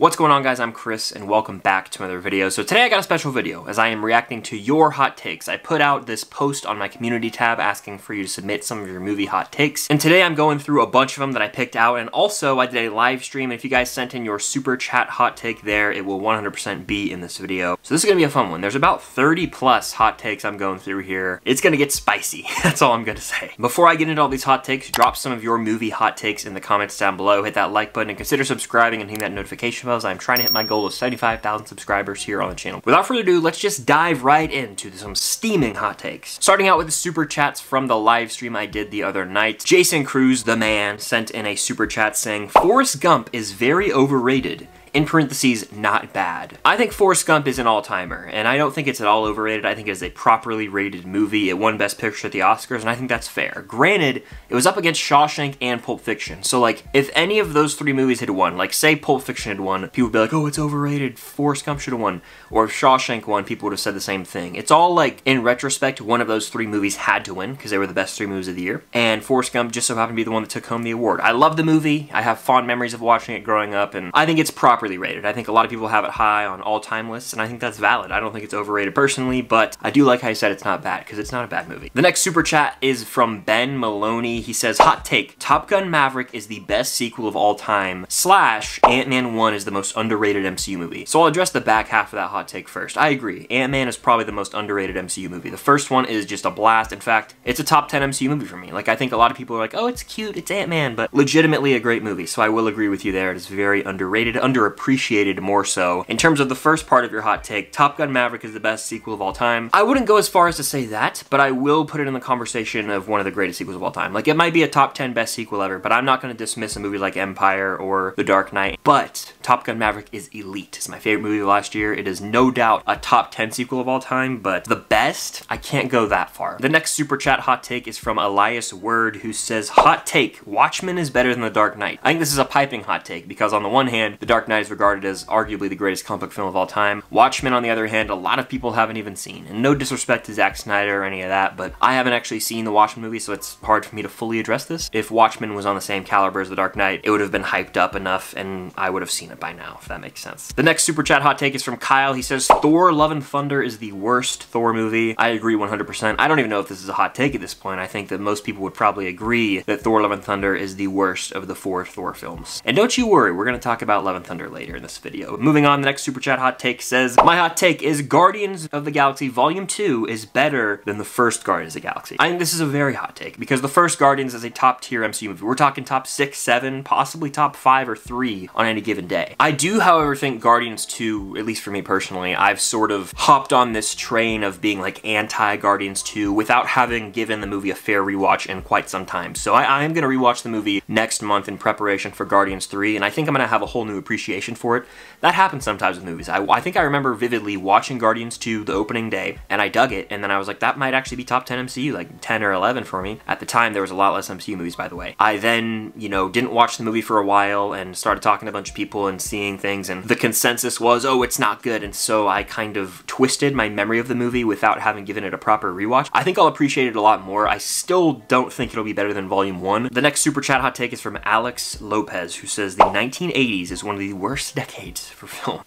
What's going on guys, I'm Chris and welcome back to another video. So today I got a special video as I am reacting to your hot takes. I put out this post on my community tab asking for you to submit some of your movie hot takes. And today I'm going through a bunch of them that I picked out and also I did a live stream. If you guys sent in your super chat hot take there, it will 100% be in this video. So this is gonna be a fun one. There's about 30 plus hot takes I'm going through here. It's gonna get spicy, that's all I'm gonna say. Before I get into all these hot takes, drop some of your movie hot takes in the comments down below. Hit that like button and consider subscribing and hitting that notification as I'm trying to hit my goal of 75,000 subscribers here on the channel. Without further ado, let's just dive right into some steaming hot takes. Starting out with the super chats from the live stream I did the other night. Jason Cruz, the man, sent in a super chat saying, Forrest Gump is very overrated in parentheses, not bad. I think Forrest Gump is an all-timer, and I don't think it's at all overrated. I think it is a properly rated movie. It won Best Picture at the Oscars, and I think that's fair. Granted, it was up against Shawshank and Pulp Fiction, so like, if any of those three movies had won, like say Pulp Fiction had won, people would be like, oh, it's overrated, Forrest Gump should have won. Or if Shawshank won, people would have said the same thing. It's all like, in retrospect, one of those three movies had to win, because they were the best three movies of the year, and Forrest Gump just so happened to be the one that took home the award. I love the movie, I have fond memories of watching it growing up, and I think it's properly rated. I think a lot of people have it high on all-time lists, and I think that's valid. I don't think it's overrated personally, but I do like how you said it's not bad, because it's not a bad movie. The next super chat is from Ben Maloney. He says, hot take, Top Gun Maverick is the best sequel of all time, slash Ant-Man 1 is the most underrated MCU movie. So I'll address the back half of that hot take first. I agree, Ant-Man is probably the most underrated MCU movie. The first one is just a blast. In fact, it's a top 10 MCU movie for me. Like, I think a lot of people are like, oh, it's cute, it's Ant-Man, but legitimately a great movie. So I will agree with you there. It is very underrated, underappreciated more so. In terms of the first part of your hot take, Top Gun Maverick is the best sequel of all time. I wouldn't go as far as to say that, but I will put it in the conversation of one of the greatest sequels of all time. Like, it might be a top 10 best sequel ever, but I'm not going to dismiss a movie like Empire or The Dark Knight. But Top Gun Maverick is elite. It's my favorite movie of last year. It is no doubt a top 10 sequel of all time, but the best, I can't go that far. The next super chat hot take is from Elias Word, who says, Hot take, Watchmen is better than The Dark Knight. I think this is a piping hot take, because on the one hand, The Dark Knight is regarded as arguably the greatest comic book film of all time. Watchmen, on the other hand, a lot of people haven't even seen. And no disrespect to Zack Snyder or any of that, but I haven't actually seen the Watchmen movie, so it's hard for me to fully address this. If Watchmen was on the same caliber as The Dark Knight, it would have been hyped up enough, and I would have seen it by now, if that makes sense. The next super chat hot take is from Kyle. He says, Thor Love and Thunder is the worst Thor movie. I agree 100%. I don't even know if this is a hot take at this point. I think that most people would probably agree that Thor Love and Thunder is the worst of the four Thor films. And don't you worry, we're going to talk about Love and Thunder later in this video. Moving on, the next super chat hot take says, My hot take is Guardians of the Galaxy Volume 2 is better than the first Guardians of the Galaxy. I think this is a very hot take because the first Guardians is a top tier MCU movie. We're talking top 6, 7, possibly top 5 or 3 on any given day. I do, however, think Guardians 2, at least for me personally, I've sort of hopped on this train of being like anti-Guardians 2 without having given the movie a fair rewatch in quite some time. So I, I am going to rewatch the movie next month in preparation for Guardians 3, and I think I'm going to have a whole new appreciation for it. That happens sometimes with movies. I, I think I remember vividly watching Guardians 2 the opening day, and I dug it, and then I was like, that might actually be top 10 MCU, like 10 or 11 for me. At the time, there was a lot less MCU movies, by the way. I then, you know, didn't watch the movie for a while and started talking to a bunch of people and seeing things, and the consensus was, oh, it's not good, and so I kind of twisted my memory of the movie without having given it a proper rewatch. I think I'll appreciate it a lot more. I still don't think it'll be better than Volume 1. The next super chat hot take is from Alex Lopez, who says the 1980s is one of the worst decades for film.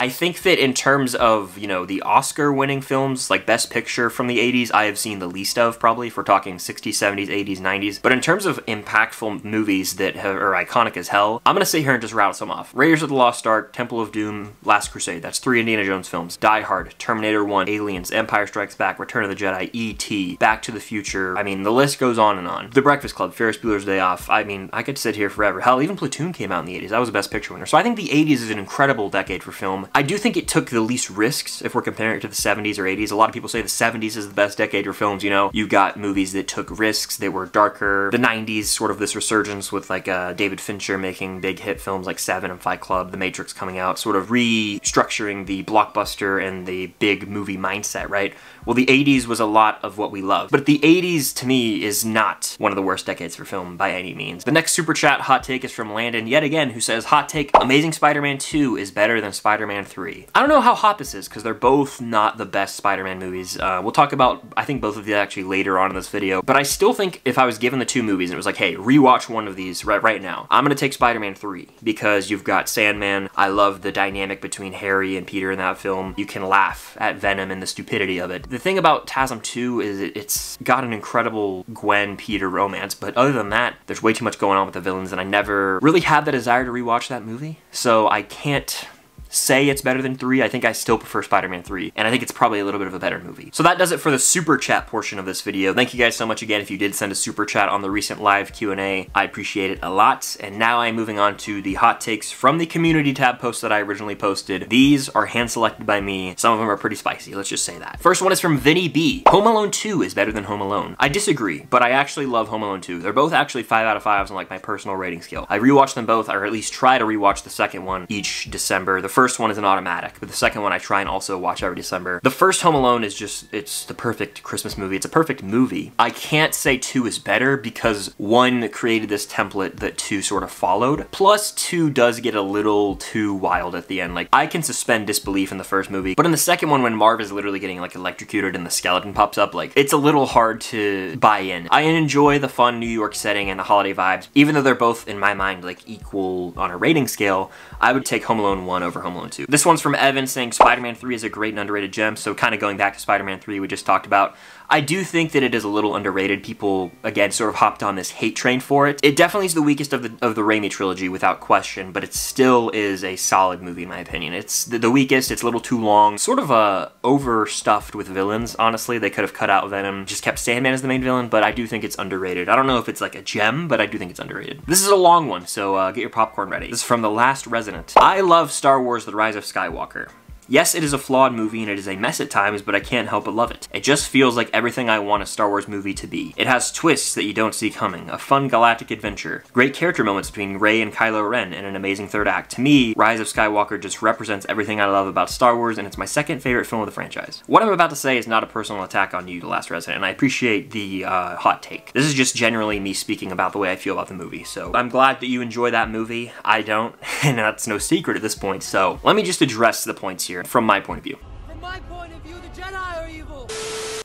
I think that in terms of, you know, the Oscar winning films, like Best Picture from the 80s, I have seen the least of, probably, if we're talking 60s, 70s, 80s, 90s. But in terms of impactful movies that have, are iconic as hell, I'm gonna sit here and just rattle some off. Raiders of the Lost Ark, Temple of Doom, Last Crusade, that's three Indiana Jones films. Die Hard, Terminator 1, Aliens, Empire Strikes Back, Return of the Jedi, E.T., Back to the Future. I mean, the list goes on and on. The Breakfast Club, Ferris Bueller's Day Off. I mean, I could sit here forever. Hell, even Platoon came out in the 80s. That was a Best Picture winner. So I think the 80s is an incredible decade for film. I do think it took the least risks if we're comparing it to the 70s or 80s. A lot of people say the 70s is the best decade for films, you know. You got movies that took risks, that were darker. The 90s, sort of this resurgence with like uh, David Fincher making big hit films like Seven and Fight Club, The Matrix coming out, sort of restructuring the blockbuster and the big movie mindset, right? Well, the 80s was a lot of what we love. But the 80s, to me, is not one of the worst decades for film by any means. The next super chat hot take is from Landon, yet again, who says, Hot take, Amazing Spider-Man 2 is better than Spider-Man Spider-Man 3. I don't know how hot this is because they're both not the best Spider-Man movies. Uh, we'll talk about, I think, both of these actually later on in this video, but I still think if I was given the two movies and it was like, hey, rewatch one of these right, right now, I'm gonna take Spider-Man 3 because you've got Sandman. I love the dynamic between Harry and Peter in that film. You can laugh at Venom and the stupidity of it. The thing about TASM 2 is it's got an incredible Gwen-Peter romance, but other than that, there's way too much going on with the villains and I never really had the desire to rewatch that movie. So I can't say it's better than 3, I think I still prefer Spider-Man 3, and I think it's probably a little bit of a better movie. So that does it for the super chat portion of this video. Thank you guys so much again if you did send a super chat on the recent live Q&A. I appreciate it a lot, and now I'm moving on to the hot takes from the community tab post that I originally posted. These are hand-selected by me. Some of them are pretty spicy, let's just say that. First one is from Vinny B. Home Alone 2 is better than Home Alone. I disagree, but I actually love Home Alone 2. They're both actually 5 out of 5s on like my personal rating scale. I rewatch them both, or at least try to rewatch the second one each December. The first one is an automatic. But the second one I try and also watch every December. The first Home Alone is just, it's the perfect Christmas movie. It's a perfect movie. I can't say two is better because one created this template that two sort of followed. Plus two does get a little too wild at the end. Like I can suspend disbelief in the first movie, but in the second one when Marv is literally getting like electrocuted and the skeleton pops up, like it's a little hard to buy in. I enjoy the fun New York setting and the holiday vibes, even though they're both in my mind like equal on a rating scale, I would take Home Alone 1 over Home Alone 2. This one's from Evan saying Spider-Man 3 is a great and underrated gem, so kind of going back to Spider-Man 3 we just talked about. I do think that it is a little underrated. People, again, sort of hopped on this hate train for it. It definitely is the weakest of the of the Raimi trilogy, without question, but it still is a solid movie in my opinion. It's the, the weakest, it's a little too long, sort of uh, overstuffed with villains, honestly. They could have cut out Venom, just kept Sandman as the main villain, but I do think it's underrated. I don't know if it's like a gem, but I do think it's underrated. This is a long one, so uh, get your popcorn ready. This is from The Last Resident. I love Star Wars The Rise of Skywalker. Yes, it is a flawed movie and it is a mess at times, but I can't help but love it. It just feels like everything I want a Star Wars movie to be. It has twists that you don't see coming, a fun galactic adventure, great character moments between Rey and Kylo Ren, and an amazing third act. To me, Rise of Skywalker just represents everything I love about Star Wars, and it's my second favorite film of the franchise. What I'm about to say is not a personal attack on you, The Last Resident, and I appreciate the uh, hot take. This is just generally me speaking about the way I feel about the movie, so I'm glad that you enjoy that movie. I don't, and that's no secret at this point, so let me just address the points here from my point of view.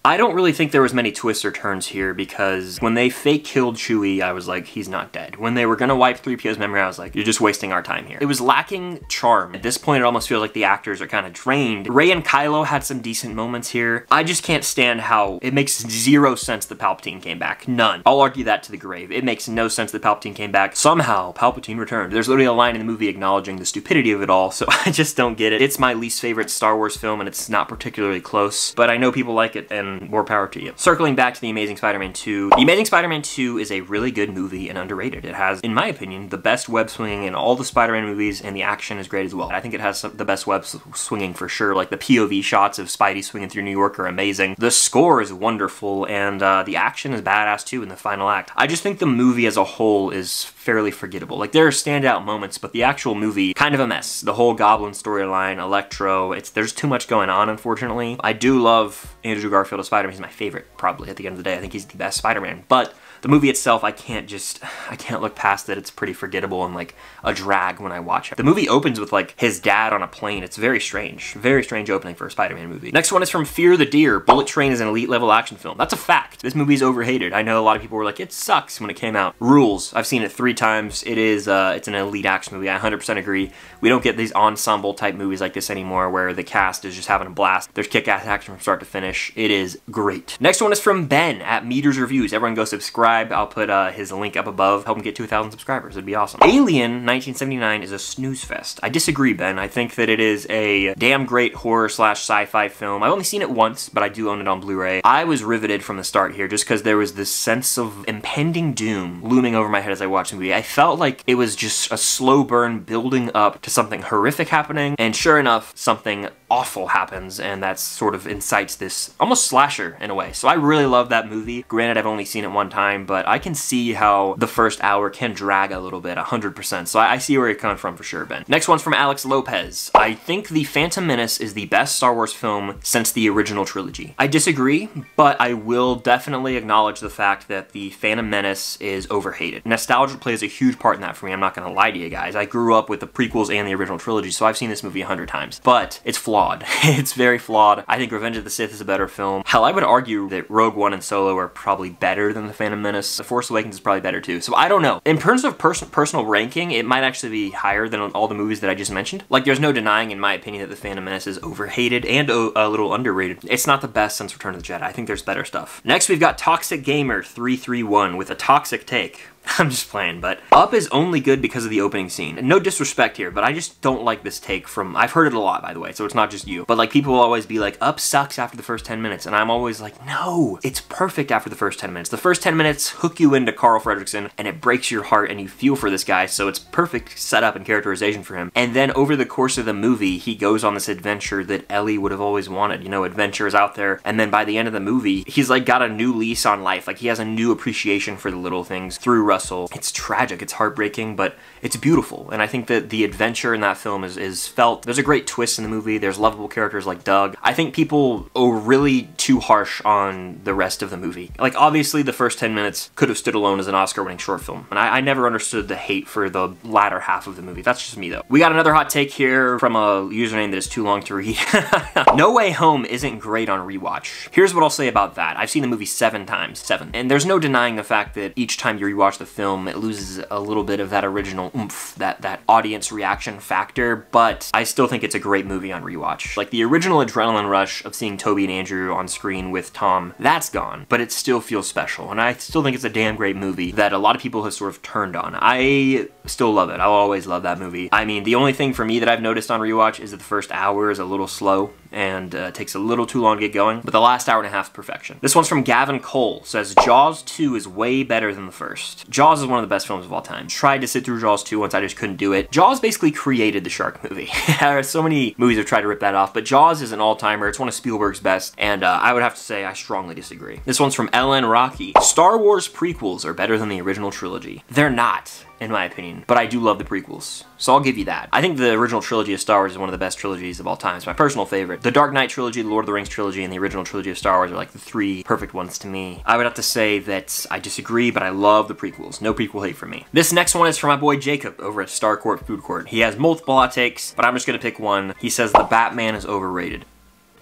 I don't really think there was many twists or turns here because when they fake killed Chewie, I was like, he's not dead. When they were gonna wipe 3PO's memory, I was like, you're just wasting our time here. It was lacking charm. At this point, it almost feels like the actors are kind of drained. Rey and Kylo had some decent moments here. I just can't stand how it makes zero sense that Palpatine came back. None. I'll argue that to the grave. It makes no sense that Palpatine came back. Somehow, Palpatine returned. There's literally a line in the movie acknowledging the stupidity of it all, so I just don't get it. It's my least favorite Star Wars film, and it's not particularly close, but I know people like it, and more power to you. Circling back to The Amazing Spider-Man 2, The Amazing Spider-Man 2 is a really good movie and underrated. It has, in my opinion, the best web swinging in all the Spider-Man movies, and the action is great as well. I think it has some, the best web swinging for sure, like the POV shots of Spidey swinging through New York are amazing. The score is wonderful, and uh, the action is badass too in the final act. I just think the movie as a whole is fairly forgettable. Like, there are standout moments, but the actual movie, kind of a mess. The whole Goblin storyline, Electro, it's there's too much going on, unfortunately. I do love Andrew Garfield as Spider-Man. He's my favorite probably at the end of the day. I think he's the best Spider-Man. But the movie itself, I can't just, I can't look past it. It's pretty forgettable and like a drag when I watch it. The movie opens with like his dad on a plane. It's very strange. Very strange opening for a Spider-Man movie. Next one is from Fear the Deer. Bullet Train is an elite level action film. That's a fact. This movie is overhated. I know a lot of people were like, it sucks when it came out. Rules. I've seen it three times. It is, uh, it's an elite action movie. I 100% agree. We don't get these ensemble type movies like this anymore where the cast is just having a blast. There's kick-ass action from start to finish. It is great. Next one is from Ben at Meters Reviews. Everyone go subscribe. I'll put uh, his link up above. Help him get to 1,000 subscribers. It'd be awesome. Alien 1979 is a snooze fest. I disagree, Ben. I think that it is a damn great horror slash sci-fi film. I've only seen it once, but I do own it on Blu-ray. I was riveted from the start here just because there was this sense of impending doom looming over my head as I watched the movie. I felt like it was just a slow burn building up to something horrific happening, and sure enough, something awful happens, and that sort of incites this almost slasher in a way. So I really love that movie. Granted, I've only seen it one time, but I can see how the first hour can drag a little bit, 100%. So I, I see where you're coming from for sure, Ben. Next one's from Alex Lopez. I think The Phantom Menace is the best Star Wars film since the original trilogy. I disagree, but I will definitely acknowledge the fact that The Phantom Menace is overhated. Nostalgia plays a huge part in that for me, I'm not gonna lie to you guys. I grew up with the prequels and the original trilogy, so I've seen this movie a hundred times. But it's flawed. it's very flawed. I think Revenge of the Sith is a better film. Hell, I would argue that Rogue One and Solo are probably better than The Phantom Menace. The Force Awakens is probably better too. So I don't know. In terms of pers personal ranking, it might actually be higher than all the movies that I just mentioned. Like, there's no denying, in my opinion, that The Phantom Menace is overhated and a little underrated. It's not the best since Return of the Jedi. I think there's better stuff. Next, we've got Toxic Gamer 331 with a toxic take. I'm just playing, but Up is only good because of the opening scene. No disrespect here, but I just don't like this take from, I've heard it a lot, by the way, so it's not just you. But like, people will always be like, Up sucks after the first 10 minutes, and I'm always like, no, it's perfect after the first 10 minutes. The first 10 minutes hook you into Carl Fredricksen, and it breaks your heart, and you feel for this guy, so it's perfect setup and characterization for him. And then over the course of the movie, he goes on this adventure that Ellie would have always wanted. You know, adventures out there, and then by the end of the movie, he's like got a new lease on life. Like, he has a new appreciation for the little things through Russell. It's tragic, it's heartbreaking, but it's beautiful. And I think that the adventure in that film is, is felt. There's a great twist in the movie. There's lovable characters like Doug. I think people are really too harsh on the rest of the movie. Like, obviously, the first 10 minutes could have stood alone as an Oscar winning short film. And I, I never understood the hate for the latter half of the movie. That's just me, though. We got another hot take here from a username that is too long to read. no Way Home isn't great on rewatch. Here's what I'll say about that. I've seen the movie seven times. Seven. And there's no denying the fact that each time you rewatch the film, it loses a little bit of that original oomph, that, that audience reaction factor, but I still think it's a great movie on rewatch. Like the original adrenaline rush of seeing Tobey and Andrew on screen with Tom, that's gone, but it still feels special. And I still think it's a damn great movie that a lot of people have sort of turned on. I still love it. I'll always love that movie. I mean, the only thing for me that I've noticed on rewatch is that the first hour is a little slow and uh, takes a little too long to get going, but the last hour and a half is perfection. This one's from Gavin Cole, says Jaws 2 is way better than the first. Jaws is one of the best films of all time. Tried to sit through Jaws 2 once, I just couldn't do it. Jaws basically created the shark movie. so many movies have tried to rip that off, but Jaws is an all-timer. It's one of Spielberg's best, and uh, I would have to say I strongly disagree. This one's from LN Rocky. Star Wars prequels are better than the original trilogy. They're not in my opinion. But I do love the prequels, so I'll give you that. I think the original trilogy of Star Wars is one of the best trilogies of all time. It's my personal favorite. The Dark Knight trilogy, the Lord of the Rings trilogy, and the original trilogy of Star Wars are like the three perfect ones to me. I would have to say that I disagree, but I love the prequels. No prequel hate for me. This next one is from my boy Jacob over at Starcourt Food Court. He has multiple hot takes, but I'm just gonna pick one. He says the Batman is overrated.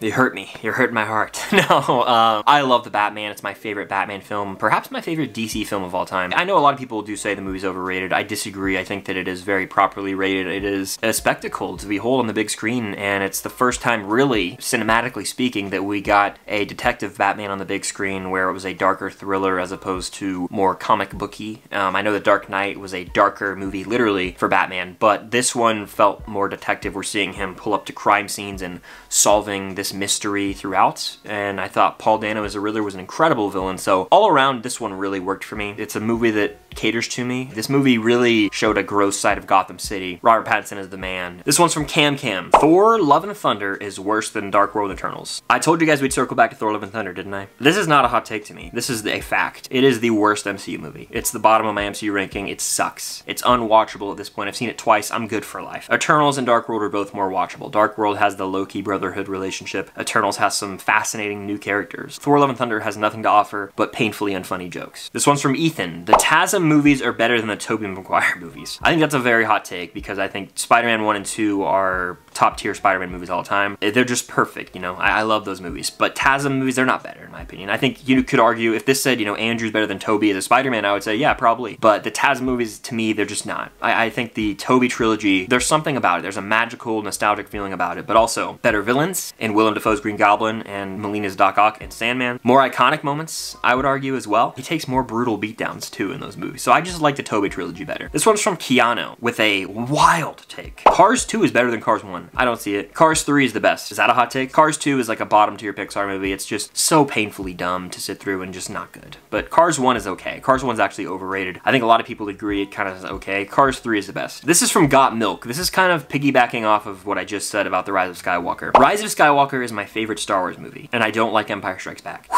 You hurt me. You hurt my heart. no, uh, I love the Batman. It's my favorite Batman film. Perhaps my favorite DC film of all time. I know a lot of people do say the movie's overrated. I disagree. I think that it is very properly rated. It is a spectacle to behold on the big screen, and it's the first time, really, cinematically speaking, that we got a detective Batman on the big screen where it was a darker thriller as opposed to more comic booky. Um, I know The Dark Knight was a darker movie, literally, for Batman, but this one felt more detective. We're seeing him pull up to crime scenes and solving this mystery throughout, and I thought Paul Dano as a Riddler was an incredible villain, so all around this one really worked for me. It's a movie that caters to me. This movie really showed a gross side of Gotham City. Robert Pattinson is the man. This one's from Cam Cam. Thor Love and Thunder is worse than Dark World Eternals. I told you guys we'd circle back to Thor Love and Thunder, didn't I? This is not a hot take to me. This is a fact. It is the worst MCU movie. It's the bottom of my MCU ranking. It sucks. It's unwatchable at this point. I've seen it twice. I'm good for life. Eternals and Dark World are both more watchable. Dark World has the Loki Brotherhood relationship. Eternals has some fascinating new characters. Thor Love and Thunder has nothing to offer but painfully unfunny jokes. This one's from Ethan. The TASM movies are better than the Tobey Maguire movies. I think that's a very hot take because I think Spider-Man 1 and 2 are top tier Spider-Man movies all the time. Eh, they're just perfect, you know. I, I love those movies. But TASM movies, they're not better in my opinion. I think you could argue if this said, you know, Andrew's better than Tobey as a Spider-Man, I would say, yeah, probably. But the TASM movies, to me, they're just not. I, I think the Tobey trilogy, there's something about it. There's a magical, nostalgic feeling about it, but also better villains and Willem Dafoe's Green Goblin and Molina's Doc Ock and Sandman. More iconic moments, I would argue as well. He takes more brutal beatdowns too in those movies. So I just like the Tobey trilogy better. This one's from Keanu with a wild take. Cars 2 is better than Cars 1. I don't see it. Cars 3 is the best. Is that a hot take? Cars 2 is like a bottom tier Pixar movie. It's just so painfully dumb to sit through and just not good. But Cars 1 is okay. Cars 1 is actually overrated. I think a lot of people agree it kind of is okay. Cars 3 is the best. This is from Got Milk. This is kind of piggybacking off of what I just said about The Rise of Skywalker. Rise of Skywalker is my favorite Star Wars movie, and I don't like Empire Strikes Back.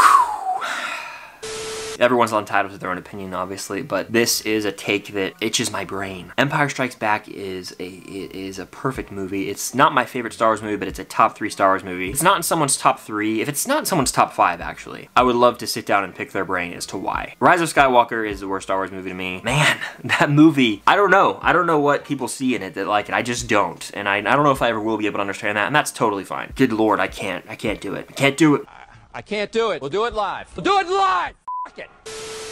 Everyone's entitled to their own opinion, obviously, but this is a take that itches my brain. Empire Strikes Back is a is a perfect movie. It's not my favorite Star Wars movie, but it's a top three Star Wars movie. It's not in someone's top three. If it's not in someone's top five, actually, I would love to sit down and pick their brain as to why. Rise of Skywalker is the worst Star Wars movie to me. Man, that movie, I don't know. I don't know what people see in it that like it. I just don't. And I, I don't know if I ever will be able to understand that, and that's totally fine. Good lord, I can't. I can't do it. I can't do it. I can't do it. We'll do it live. We'll do it live. Fuck it.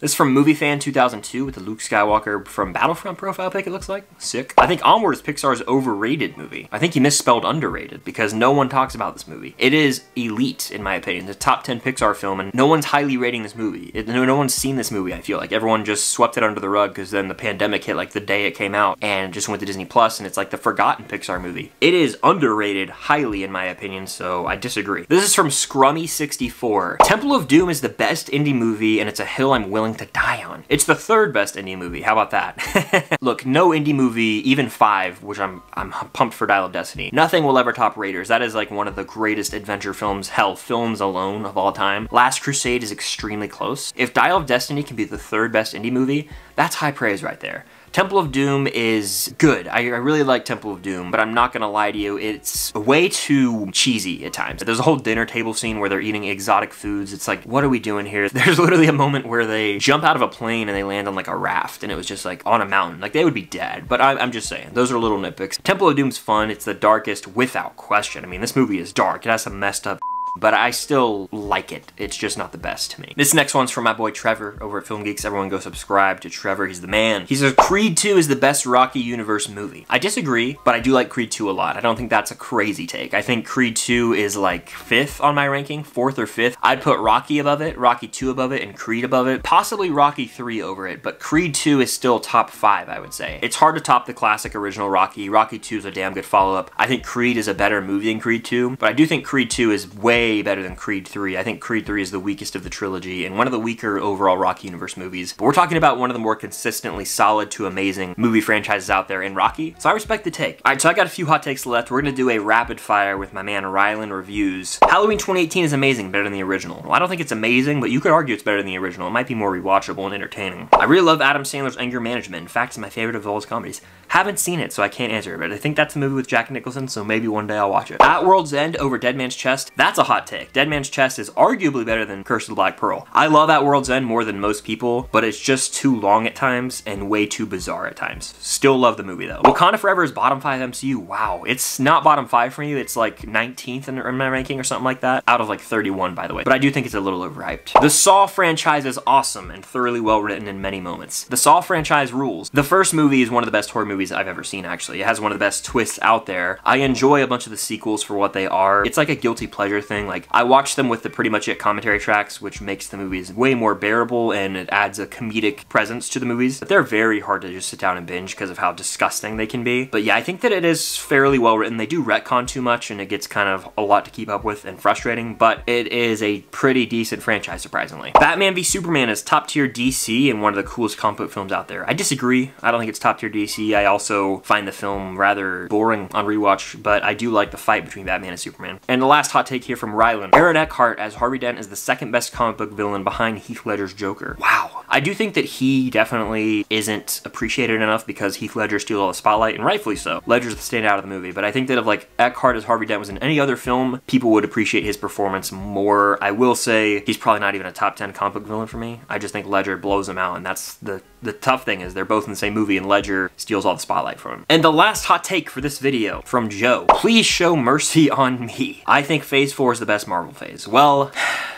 This is from Movie Fan 2002 with the Luke Skywalker from Battlefront profile pic, it looks like. Sick. I think Onward is Pixar's overrated movie. I think he misspelled underrated because no one talks about this movie. It is elite, in my opinion. The top 10 Pixar film, and no one's highly rating this movie. It, no, no one's seen this movie, I feel like. Everyone just swept it under the rug because then the pandemic hit like the day it came out and just went to Disney Plus, and it's like the forgotten Pixar movie. It is underrated highly, in my opinion, so I disagree. This is from Scrummy64. Temple of Doom is the best indie movie, and it's a hill I'm willing to die on. It's the third best indie movie. How about that? Look, no indie movie, even five, which I'm I'm pumped for Dial of Destiny. Nothing will ever top Raiders. That is like one of the greatest adventure films, hell, films alone of all time. Last Crusade is extremely close. If Dial of Destiny can be the third best indie movie, that's high praise right there. Temple of Doom is good. I, I, really like Temple of Doom, but I'm not gonna lie to you, it's way too cheesy at times. There's a whole dinner table scene where they're eating exotic foods. It's like, what are we doing here? There's literally a moment where they jump out of a plane and they land on like a raft, and it was just like on a mountain. Like they would be dead, but I, I'm just saying, those are little nitpicks. Temple of Doom's fun. It's the darkest without question. I mean, this movie is dark. It has some messed up but I still like it. It's just not the best to me. This next one's from my boy Trevor over at Film Geeks. Everyone go subscribe to Trevor. He's the man. He says Creed 2 is the best Rocky Universe movie. I disagree, but I do like Creed 2 a lot. I don't think that's a crazy take. I think Creed 2 is like fifth on my ranking, fourth or fifth. I'd put Rocky above it, Rocky 2 above it, and Creed above it. Possibly Rocky 3 over it, but Creed 2 is still top five, I would say. It's hard to top the classic original Rocky. Rocky 2 is a damn good follow-up. I think Creed is a better movie than Creed 2, but I do think Creed 2 is way way better than Creed 3. I think Creed 3 is the weakest of the trilogy and one of the weaker overall Rocky Universe movies. But we're talking about one of the more consistently solid to amazing movie franchises out there in Rocky, so I respect the take. Alright, so I got a few hot takes left. We're gonna do a rapid fire with my man Rylan Reviews. Halloween 2018 is amazing, better than the original. Well, I don't think it's amazing, but you could argue it's better than the original. It might be more rewatchable and entertaining. I really love Adam Sandler's Anger Management. In fact, it's my favorite of all his comedies. Haven't seen it, so I can't answer it, but I think that's a movie with Jack Nicholson, so maybe one day I'll watch it. At World's End over Dead Man's Chest, that's a hot take. Dead Man's Chest is arguably better than Curse of the Black Pearl. I love At World's End more than most people, but it's just too long at times and way too bizarre at times. Still love the movie though. Wakanda Forever is bottom 5 MCU. Wow. It's not bottom 5 for you, it's like 19th in my ranking or something like that. Out of like 31 by the way. But I do think it's a little overhyped. The Saw franchise is awesome and thoroughly well written in many moments. The Saw franchise rules. The first movie is one of the best horror movies I've ever seen actually. It has one of the best twists out there. I enjoy a bunch of the sequels for what they are. It's like a guilty pleasure thing. Like I watch them with the pretty much it commentary tracks, which makes the movies way more bearable and it adds a comedic presence to the movies. But they're very hard to just sit down and binge because of how disgusting they can be. But yeah, I think that it is fairly well written. They do retcon too much and it gets kind of a lot to keep up with and frustrating, but it is a pretty decent franchise, surprisingly. Batman v Superman is top tier DC and one of the coolest comic book films out there. I disagree. I don't think it's top tier DC. I also find the film rather boring on rewatch, but I do like the fight between Batman and Superman. And the last hot take here from Rylan. Aaron Eckhart as Harvey Dent is the second best comic book villain behind Heath Ledger's Joker. Wow. I do think that he definitely isn't appreciated enough because Heath Ledger steals all the spotlight, and rightfully so. Ledger's the standout of the movie, but I think that if like Eckhart as Harvey Dent was in any other film, people would appreciate his performance more. I will say he's probably not even a top 10 comic book villain for me. I just think Ledger blows him out, and that's the the tough thing is they're both in the same movie and Ledger steals all the spotlight from him. And the last hot take for this video from Joe. Please show mercy on me. I think Phase 4 is the best Marvel phase. Well,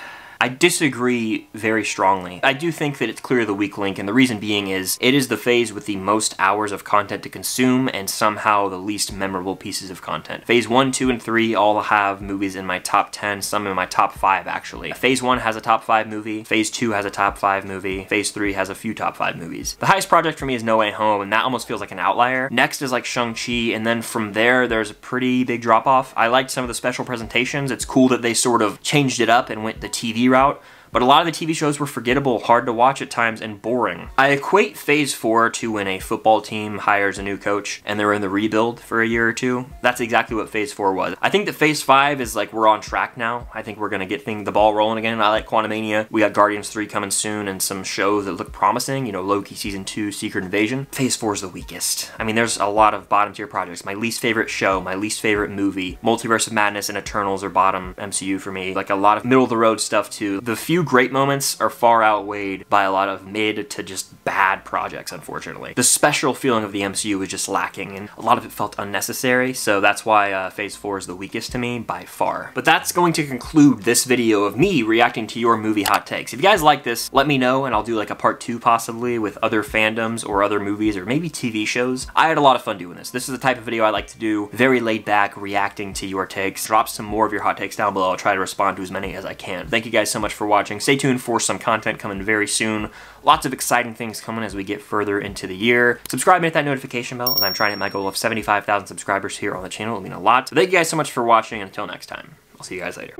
I disagree very strongly. I do think that it's clearly the weak link, and the reason being is it is the phase with the most hours of content to consume and somehow the least memorable pieces of content. Phase 1, 2, and 3 all have movies in my top 10, some in my top 5 actually. Phase 1 has a top 5 movie, Phase 2 has a top 5 movie, Phase 3 has a few top 5 movies. The highest project for me is No Way Home, and that almost feels like an outlier. Next is like Shang-Chi, and then from there, there's a pretty big drop off. I liked some of the special presentations. It's cool that they sort of changed it up and went the TV route but a lot of the TV shows were forgettable, hard to watch at times, and boring. I equate Phase 4 to when a football team hires a new coach and they're in the rebuild for a year or two. That's exactly what Phase 4 was. I think that Phase 5 is like we're on track now. I think we're gonna get thing, the ball rolling again. I like Quantumania. We got Guardians 3 coming soon and some shows that look promising, you know, Loki Season 2, Secret Invasion. Phase 4 is the weakest. I mean, there's a lot of bottom tier projects. My least favorite show, my least favorite movie, Multiverse of Madness and Eternals are bottom MCU for me. Like a lot of middle of the road stuff too. The few great moments are far outweighed by a lot of mid to just bad projects, unfortunately. The special feeling of the MCU was just lacking, and a lot of it felt unnecessary, so that's why uh, Phase 4 is the weakest to me by far. But that's going to conclude this video of me reacting to your movie hot takes. If you guys like this, let me know, and I'll do like a part two possibly with other fandoms or other movies or maybe TV shows. I had a lot of fun doing this. This is the type of video I like to do, very laid back, reacting to your takes. Drop some more of your hot takes down below. I'll try to respond to as many as I can. Thank you guys so much for watching. Stay tuned for some content coming very soon. Lots of exciting things coming as we get further into the year. Subscribe and hit that notification bell as I'm trying to hit my goal of 75,000 subscribers here on the channel. It'll mean a lot. So thank you guys so much for watching. Until next time, I'll see you guys later.